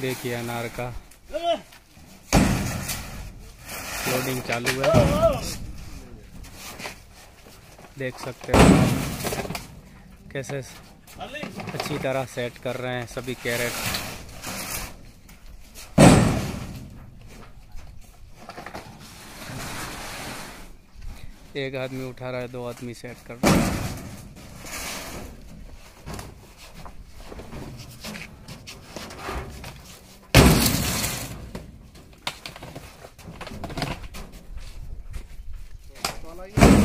देखिए अनार का। लोडिंग चालू है। देख सकते हो कैसे अच्छी तरह सेट कर रहे हैं सभी कैरेट एक आदमी उठा रहा है, दो आदमी सेट कर रहा है। 好了